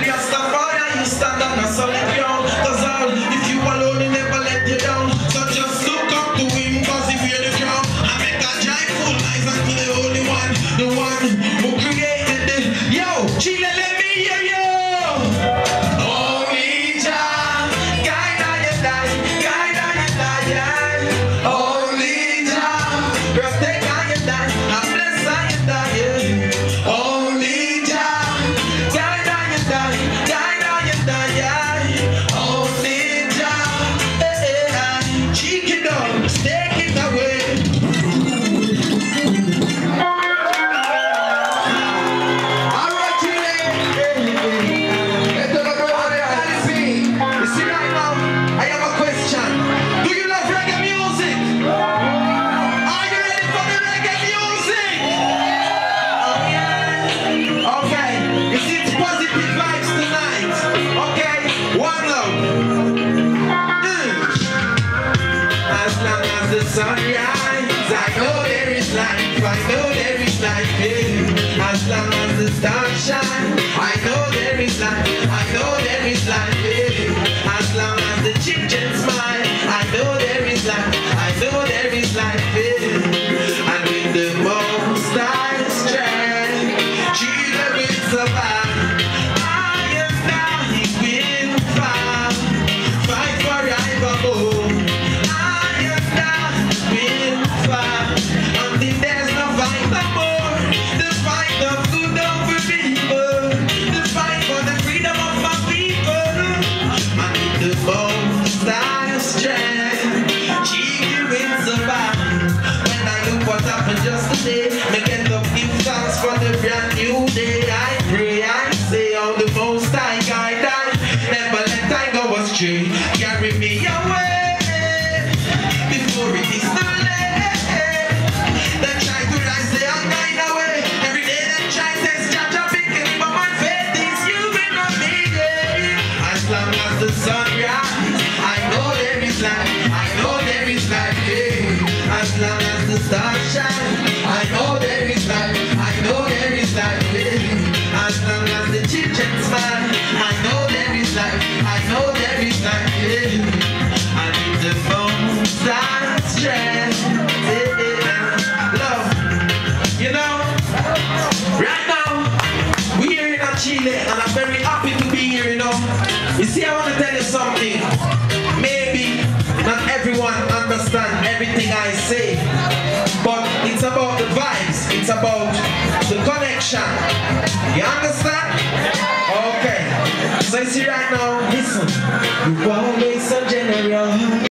Millions you stand on a solid all, if you never let you down. So just look up to the. I make a giant fool, unto the only one, the one who created yo, let me hear you. Guide, guide, Jah, everybody's doing every night, yeah. As long the stars carry me away before it is too late. Chile and I'm very happy to be here, you know. You see, I want to tell you something. Maybe not everyone understands everything I say, but it's about the vibes. It's about the connection. You understand? Okay. So you see right now, listen. You always so general.